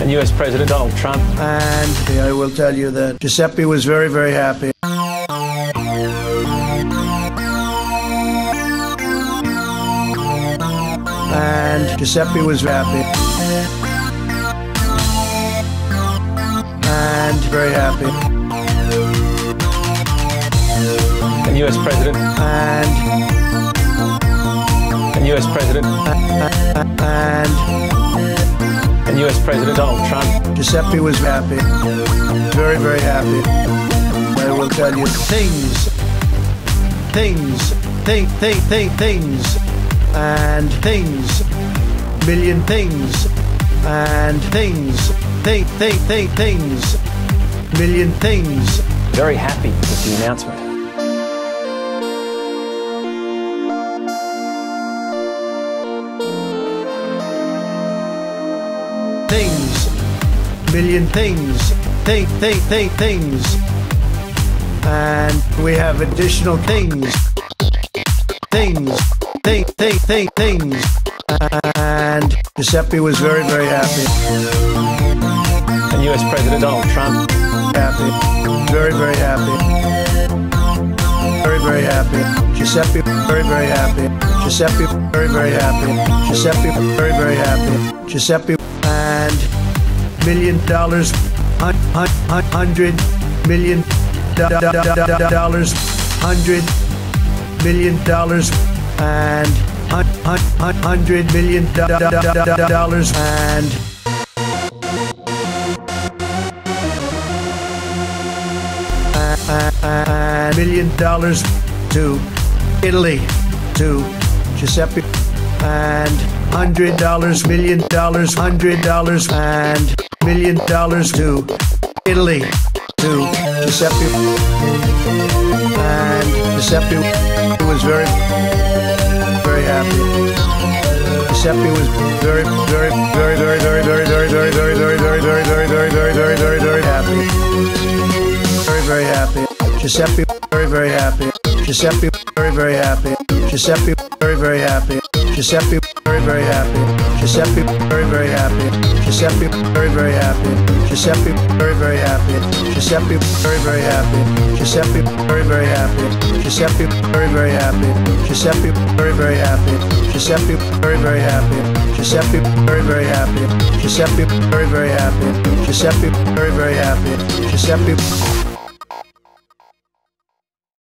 and US President Donald Trump. And I will tell you that Giuseppe was very, very happy. And Giuseppe was happy. And very happy. And US President. And and US President. And and US President Donald Trump. Giuseppe was happy. Very, very happy. I will tell you things. Things. Think, think, think, things. And things. Million things. And things. Think, think, think, things. Million things. Very happy with the announcement. Million things, think, think, think, things. And we have additional things, things, think, think, think, things. And Giuseppe was very, very happy. And US President Donald Trump. Happy, very, very happy. Very, very happy. Giuseppe, very, very happy. Giuseppe, very, very happy. Giuseppe, very, very happy. Giuseppe, and million dollars, hun, hun, hun, hundred million do, do, do, dollars, hundred million dollars, and hun, hun, hun, hundred million dollars, and and million dollars to Italy, to Giuseppe, and hundred dollars, million dollars, hundred dollars, and million dollars to Italy, to Giuseppe, and Giuseppe was very, very happy. Giuseppe was very, very, very, very, very, very, very, very, very, very, very, very, very, very, very, very, very, very happy. Very, very happy. Giuseppe, very, very happy. Giuseppe, very, very happy. Giuseppe, very, very happy. Giuseppe, very, happy. Giuseppe, very, very happy. Giuseppe, very, very happy. Giuseppe, very, very happy. Giuseppe, very, very happy. Giuseppe, very, very happy. Giuseppe, very, very happy. Giuseppe, very, very happy. Giuseppe, very, very happy. Giuseppe, very, very happy. Giuseppe, very, very happy. Giuseppe, very, very happy. Giuseppe.